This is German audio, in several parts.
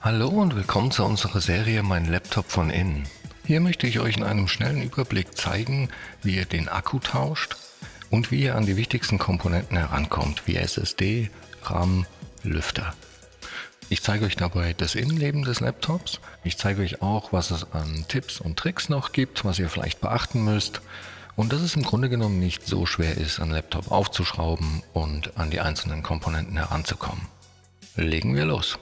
Hallo und willkommen zu unserer Serie Mein Laptop von innen. Hier möchte ich euch in einem schnellen Überblick zeigen, wie ihr den Akku tauscht und wie ihr an die wichtigsten Komponenten herankommt, wie SSD, RAM, Lüfter. Ich zeige euch dabei das Innenleben des Laptops. Ich zeige euch auch, was es an Tipps und Tricks noch gibt, was ihr vielleicht beachten müsst. Und dass es im Grunde genommen nicht so schwer ist, einen Laptop aufzuschrauben und an die einzelnen Komponenten heranzukommen. Legen wir los.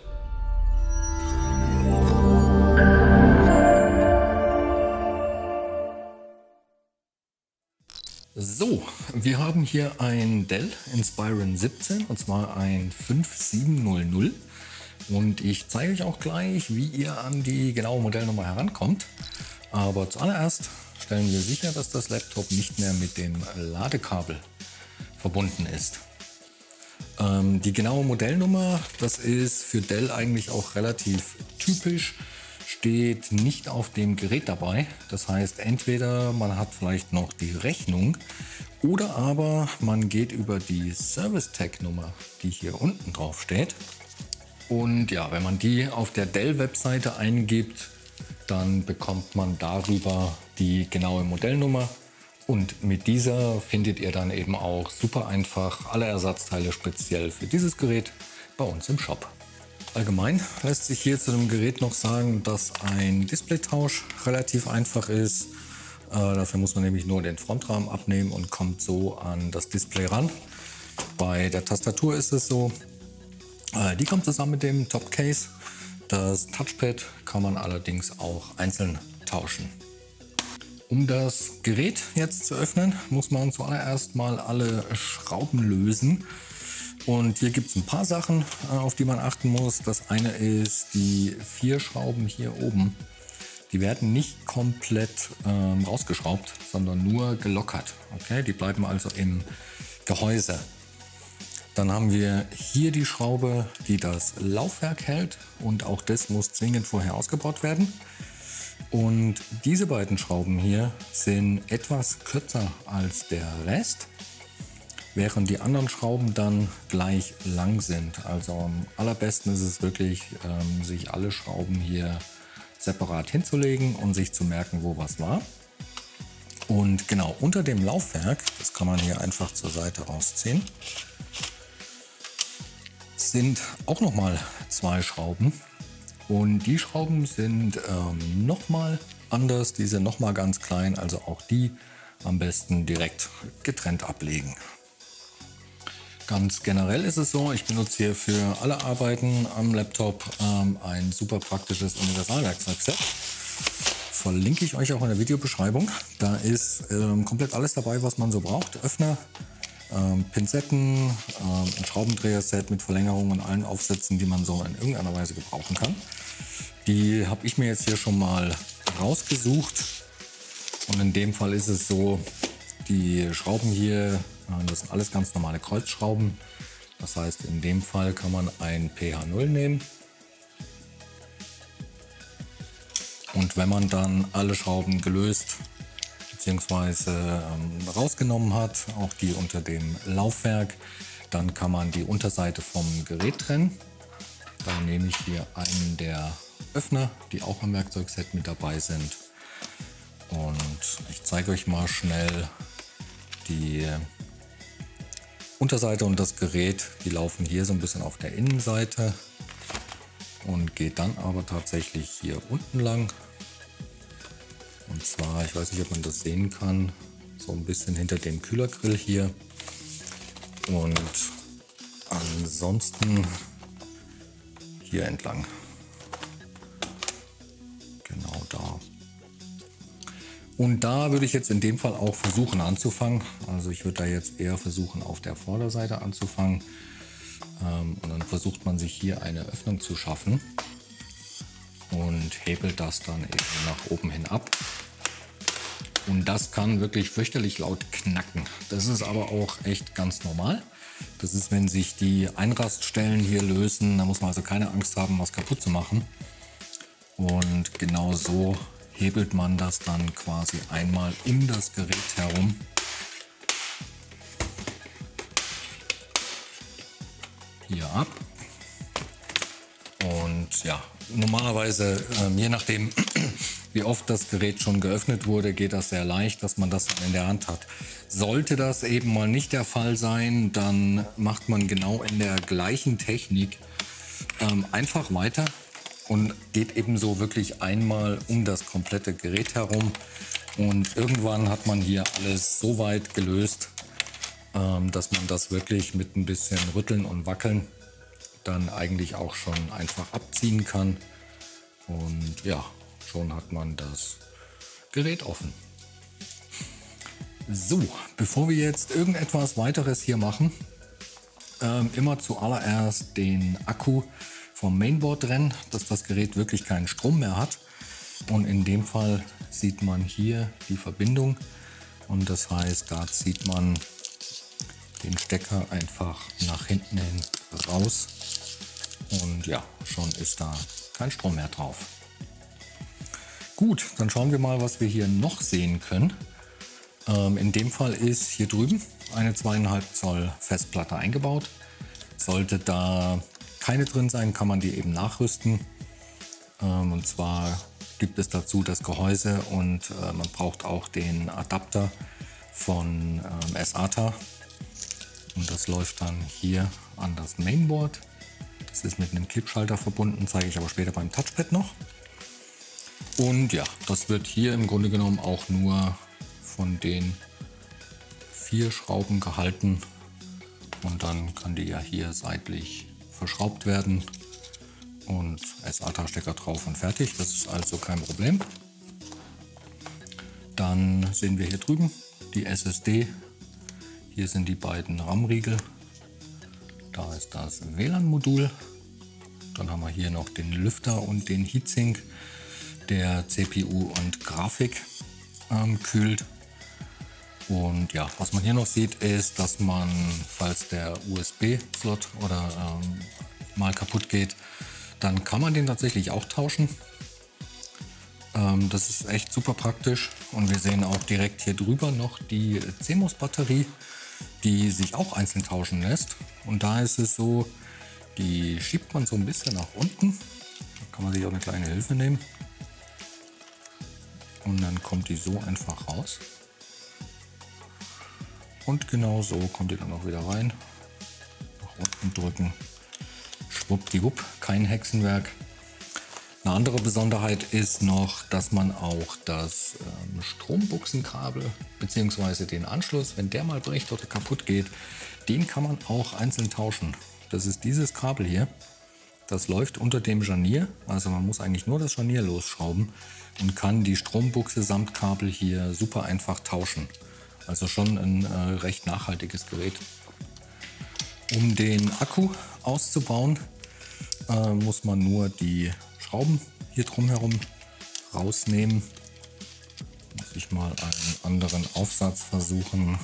Wir haben hier ein Dell Inspiron 17 und zwar ein 5700 und ich zeige euch auch gleich, wie ihr an die genaue Modellnummer herankommt. Aber zuallererst stellen wir sicher, dass das Laptop nicht mehr mit dem Ladekabel verbunden ist. Ähm, die genaue Modellnummer, das ist für Dell eigentlich auch relativ typisch steht nicht auf dem Gerät dabei. Das heißt, entweder man hat vielleicht noch die Rechnung oder aber man geht über die Service Tag Nummer, die hier unten drauf steht. Und ja, wenn man die auf der Dell-Webseite eingibt, dann bekommt man darüber die genaue Modellnummer. Und mit dieser findet ihr dann eben auch super einfach alle Ersatzteile speziell für dieses Gerät bei uns im Shop. Allgemein lässt sich hier zu dem Gerät noch sagen, dass ein Displaytausch relativ einfach ist. Äh, dafür muss man nämlich nur den Frontrahmen abnehmen und kommt so an das Display ran. Bei der Tastatur ist es so, äh, die kommt zusammen mit dem Topcase. Das Touchpad kann man allerdings auch einzeln tauschen. Um das Gerät jetzt zu öffnen, muss man zuallererst mal alle Schrauben lösen. Und hier gibt es ein paar Sachen, äh, auf die man achten muss. Das eine ist die vier Schrauben hier oben. Die werden nicht komplett ähm, rausgeschraubt, sondern nur gelockert. Okay, die bleiben also im Gehäuse. Dann haben wir hier die Schraube, die das Laufwerk hält und auch das muss zwingend vorher ausgebaut werden. Und diese beiden Schrauben hier sind etwas kürzer als der Rest während die anderen Schrauben dann gleich lang sind. Also am allerbesten ist es wirklich, ähm, sich alle Schrauben hier separat hinzulegen und sich zu merken, wo was war. Und genau unter dem Laufwerk, das kann man hier einfach zur Seite rausziehen, sind auch noch mal zwei Schrauben. Und die Schrauben sind ähm, noch mal anders, die sind noch mal ganz klein, also auch die am besten direkt getrennt ablegen. Ganz generell ist es so, ich benutze hier für alle Arbeiten am Laptop ähm, ein super praktisches Universalwerkzeugset. Verlinke ich euch auch in der Videobeschreibung. Da ist ähm, komplett alles dabei, was man so braucht. Öffner, ähm, Pinzetten, ähm, ein Schraubendreher-Set mit Verlängerungen und allen Aufsätzen, die man so in irgendeiner Weise gebrauchen kann. Die habe ich mir jetzt hier schon mal rausgesucht. Und in dem Fall ist es so, die Schrauben hier das sind alles ganz normale Kreuzschrauben. Das heißt, in dem Fall kann man ein PH0 nehmen. Und wenn man dann alle Schrauben gelöst bzw. Ähm, rausgenommen hat, auch die unter dem Laufwerk, dann kann man die Unterseite vom Gerät trennen. Da nehme ich hier einen der Öffner, die auch im Werkzeugset mit dabei sind. Und ich zeige euch mal schnell die Unterseite und das Gerät, die laufen hier so ein bisschen auf der Innenseite und geht dann aber tatsächlich hier unten lang. Und zwar, ich weiß nicht, ob man das sehen kann, so ein bisschen hinter dem Kühlergrill hier. Und ansonsten hier entlang. Und da würde ich jetzt in dem Fall auch versuchen anzufangen. Also ich würde da jetzt eher versuchen auf der Vorderseite anzufangen. Ähm, und dann versucht man sich hier eine Öffnung zu schaffen und hebelt das dann eben nach oben hin ab. Und das kann wirklich fürchterlich laut knacken. Das ist aber auch echt ganz normal. Das ist, wenn sich die Einraststellen hier lösen, da muss man also keine Angst haben, was kaputt zu machen. Und genau so hebelt man das dann quasi einmal um das Gerät herum. Hier ab. Und ja, normalerweise, äh, je nachdem, wie oft das Gerät schon geöffnet wurde, geht das sehr leicht, dass man das in der Hand hat. Sollte das eben mal nicht der Fall sein, dann macht man genau in der gleichen Technik ähm, einfach weiter und geht ebenso wirklich einmal um das komplette Gerät herum. Und irgendwann hat man hier alles so weit gelöst, ähm, dass man das wirklich mit ein bisschen Rütteln und Wackeln dann eigentlich auch schon einfach abziehen kann. Und ja, schon hat man das Gerät offen. So, bevor wir jetzt irgendetwas weiteres hier machen, ähm, immer zuallererst den Akku vom Mainboard trennen, dass das Gerät wirklich keinen Strom mehr hat. Und in dem Fall sieht man hier die Verbindung und das heißt, da zieht man den Stecker einfach nach hinten hin raus und ja, schon ist da kein Strom mehr drauf. Gut, dann schauen wir mal, was wir hier noch sehen können. Ähm, in dem Fall ist hier drüben eine 2,5 Zoll Festplatte eingebaut. Sollte da keine drin sein, kann man die eben nachrüsten. Ähm, und zwar gibt es dazu das Gehäuse und äh, man braucht auch den Adapter von ähm, SATA. Und das läuft dann hier an das Mainboard. Das ist mit einem Kippschalter verbunden, zeige ich aber später beim Touchpad noch. Und ja, das wird hier im Grunde genommen auch nur von den vier Schrauben gehalten und dann kann die ja hier seitlich verschraubt werden und SATA-Stecker drauf und fertig. Das ist also kein Problem. Dann sehen wir hier drüben die SSD. Hier sind die beiden RAM-Riegel. Da ist das WLAN-Modul. Dann haben wir hier noch den Lüfter und den Heatsink, der CPU und Grafik ähm, kühlt. Und ja, was man hier noch sieht, ist, dass man, falls der USB-Slot oder ähm, mal kaputt geht, dann kann man den tatsächlich auch tauschen. Ähm, das ist echt super praktisch. Und wir sehen auch direkt hier drüber noch die CMOS-Batterie, die sich auch einzeln tauschen lässt. Und da ist es so, die schiebt man so ein bisschen nach unten. Da kann man sich auch eine kleine Hilfe nehmen. Und dann kommt die so einfach raus. Und genau so kommt ihr dann auch wieder rein. Nach unten drücken. Schwuppdiwupp, kein Hexenwerk. Eine andere Besonderheit ist noch, dass man auch das ähm, Strombuchsenkabel bzw. den Anschluss, wenn der mal bricht oder kaputt geht, den kann man auch einzeln tauschen. Das ist dieses Kabel hier. Das läuft unter dem Scharnier, also man muss eigentlich nur das Scharnier losschrauben und kann die Strombuchse samt Kabel hier super einfach tauschen. Also schon ein äh, recht nachhaltiges Gerät. Um den Akku auszubauen, äh, muss man nur die Schrauben hier drumherum rausnehmen. Muss ich mal einen anderen Aufsatz versuchen.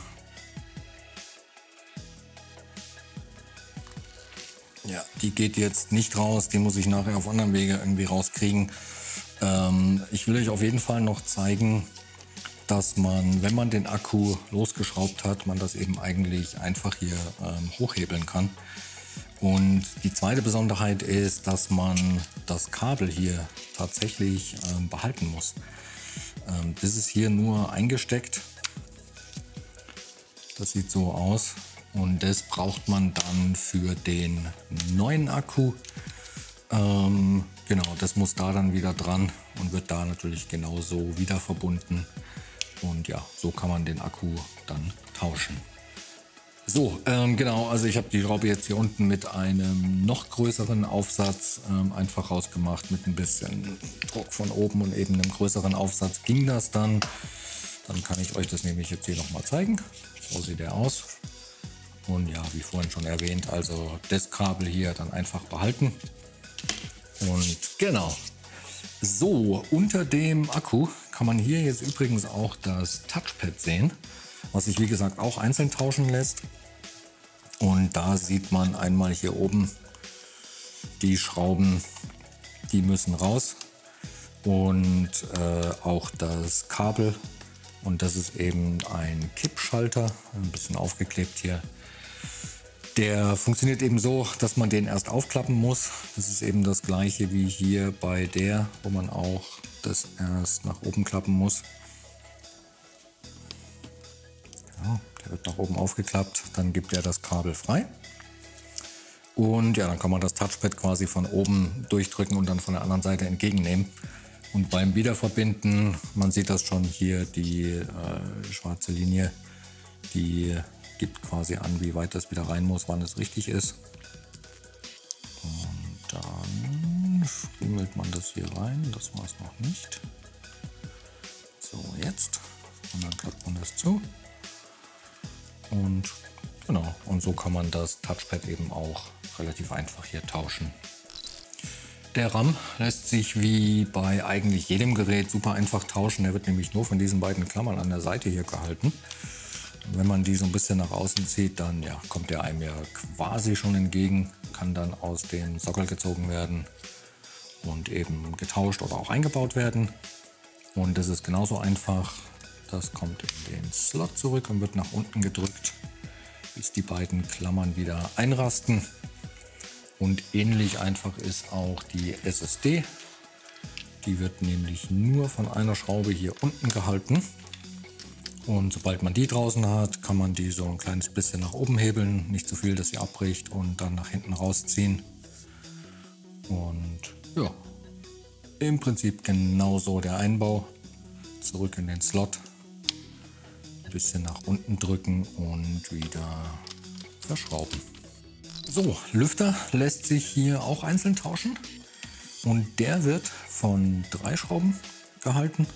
Ja, die geht jetzt nicht raus, die muss ich nachher auf anderen Wege irgendwie rauskriegen. Ähm, ich will euch auf jeden Fall noch zeigen, dass man, wenn man den Akku losgeschraubt hat, man das eben eigentlich einfach hier ähm, hochhebeln kann. Und die zweite Besonderheit ist, dass man das Kabel hier tatsächlich ähm, behalten muss. Ähm, das ist hier nur eingesteckt. Das sieht so aus. Und das braucht man dann für den neuen Akku. Ähm, genau, das muss da dann wieder dran und wird da natürlich genauso wieder verbunden. Und ja, so kann man den Akku dann tauschen. So, ähm, genau, also ich habe die Schraube jetzt hier unten mit einem noch größeren Aufsatz ähm, einfach rausgemacht. Mit ein bisschen Druck von oben und eben einem größeren Aufsatz ging das dann. Dann kann ich euch das nämlich jetzt hier nochmal zeigen. So sieht der aus. Und ja, wie vorhin schon erwähnt, also das Kabel hier dann einfach behalten. Und genau. So, unter dem Akku kann man hier jetzt übrigens auch das Touchpad sehen, was sich wie gesagt auch einzeln tauschen lässt. Und da sieht man einmal hier oben die Schrauben, die müssen raus und äh, auch das Kabel und das ist eben ein Kippschalter, ein bisschen aufgeklebt hier. Der funktioniert eben so, dass man den erst aufklappen muss. Das ist eben das gleiche wie hier bei der, wo man auch das erst nach oben klappen muss. Ja, der wird nach oben aufgeklappt, dann gibt er das Kabel frei. Und ja, dann kann man das Touchpad quasi von oben durchdrücken und dann von der anderen Seite entgegennehmen. Und beim Wiederverbinden, man sieht das schon hier, die äh, schwarze Linie, die gibt quasi an, wie weit das wieder rein muss, wann es richtig ist. Und dann friemelt man das hier rein, das war es noch nicht. So, jetzt. Und dann klappt man das zu. Und genau, und so kann man das Touchpad eben auch relativ einfach hier tauschen. Der RAM lässt sich wie bei eigentlich jedem Gerät super einfach tauschen. Der wird nämlich nur von diesen beiden Klammern an der Seite hier gehalten. Wenn man die so ein bisschen nach außen zieht, dann ja, kommt der einem ja quasi schon entgegen, kann dann aus dem Sockel gezogen werden und eben getauscht oder auch eingebaut werden. Und das ist genauso einfach. Das kommt in den Slot zurück und wird nach unten gedrückt, bis die beiden Klammern wieder einrasten. Und ähnlich einfach ist auch die SSD. Die wird nämlich nur von einer Schraube hier unten gehalten. Und sobald man die draußen hat, kann man die so ein kleines bisschen nach oben hebeln. Nicht zu so viel, dass sie abbricht und dann nach hinten rausziehen. Und ja, im Prinzip genauso der Einbau. Zurück in den Slot. Ein bisschen nach unten drücken und wieder verschrauben. So, Lüfter lässt sich hier auch einzeln tauschen. Und der wird von drei Schrauben gehalten.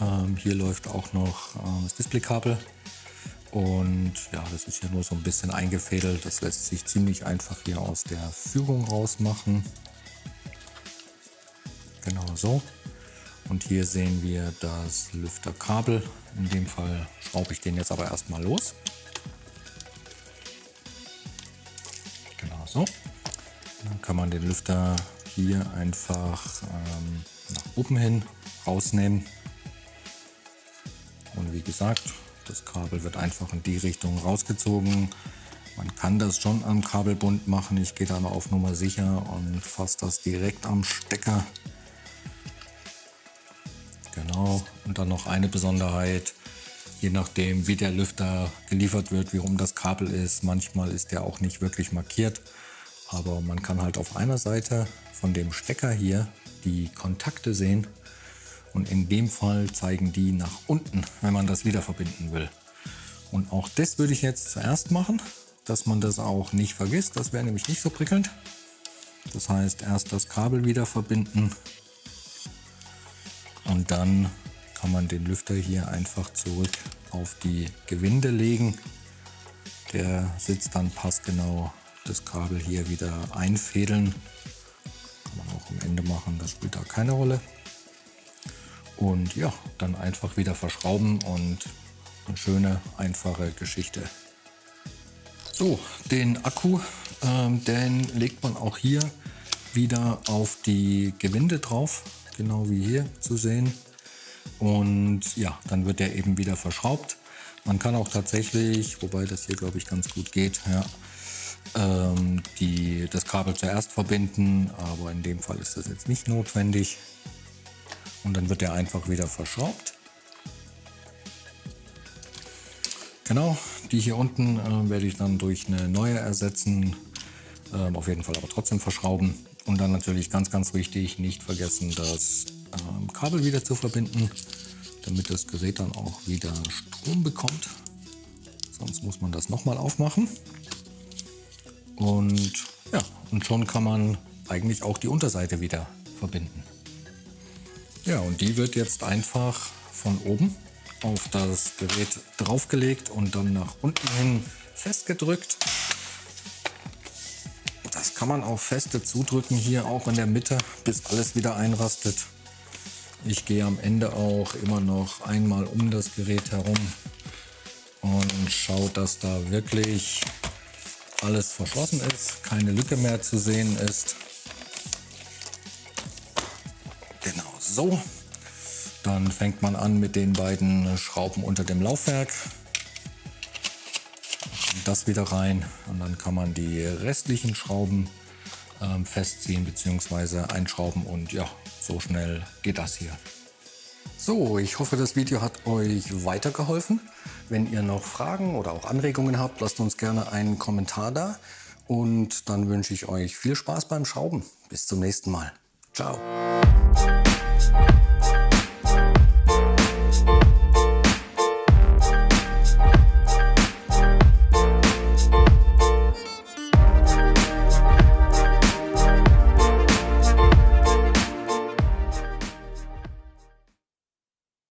Ähm, hier läuft auch noch äh, das Displaykabel. Und ja, das ist ja nur so ein bisschen eingefädelt. Das lässt sich ziemlich einfach hier aus der Führung rausmachen. Genau so. Und hier sehen wir das Lüfterkabel. In dem Fall schraube ich den jetzt aber erstmal los. So. Dann kann man den Lüfter hier einfach ähm, nach oben hin rausnehmen. Und wie gesagt, das Kabel wird einfach in die Richtung rausgezogen. Man kann das schon am Kabelbund machen. Ich gehe dann auf Nummer sicher und fasse das direkt am Stecker. Und dann noch eine Besonderheit. Je nachdem, wie der Lüfter geliefert wird, wie rum das Kabel ist. Manchmal ist der auch nicht wirklich markiert. Aber man kann halt auf einer Seite von dem Stecker hier die Kontakte sehen. Und in dem Fall zeigen die nach unten, wenn man das wieder verbinden will. Und auch das würde ich jetzt zuerst machen, dass man das auch nicht vergisst. Das wäre nämlich nicht so prickelnd. Das heißt, erst das Kabel wieder verbinden und dann kann man den Lüfter hier einfach zurück auf die Gewinde legen. Der sitzt dann passgenau das Kabel hier wieder einfädeln. Kann man auch am Ende machen, das spielt da keine Rolle. Und ja, dann einfach wieder verschrauben und eine schöne, einfache Geschichte. So, den Akku, ähm, den legt man auch hier wieder auf die Gewinde drauf, genau wie hier zu sehen. Und ja, dann wird der eben wieder verschraubt. Man kann auch tatsächlich, wobei das hier glaube ich ganz gut geht, ja, ähm, die, das Kabel zuerst verbinden, aber in dem Fall ist das jetzt nicht notwendig. Und dann wird er einfach wieder verschraubt. Genau, die hier unten äh, werde ich dann durch eine neue ersetzen, äh, auf jeden Fall aber trotzdem verschrauben. Und dann natürlich ganz, ganz wichtig, nicht vergessen, das äh, Kabel wieder zu verbinden, damit das Gerät dann auch wieder Strom bekommt. Sonst muss man das nochmal aufmachen. Und ja, und schon kann man eigentlich auch die Unterseite wieder verbinden. Ja, und die wird jetzt einfach von oben auf das Gerät draufgelegt und dann nach unten hin festgedrückt. Kann man auch feste zudrücken hier auch in der Mitte, bis alles wieder einrastet. Ich gehe am Ende auch immer noch einmal um das Gerät herum und schaue, dass da wirklich alles verschlossen ist, keine Lücke mehr zu sehen ist. Genau so. Dann fängt man an mit den beiden Schrauben unter dem Laufwerk. Das wieder rein und dann kann man die restlichen Schrauben ähm, festziehen bzw. einschrauben und ja, so schnell geht das hier. So, ich hoffe, das Video hat euch weitergeholfen. Wenn ihr noch Fragen oder auch Anregungen habt, lasst uns gerne einen Kommentar da. Und dann wünsche ich euch viel Spaß beim Schrauben. Bis zum nächsten Mal. Ciao.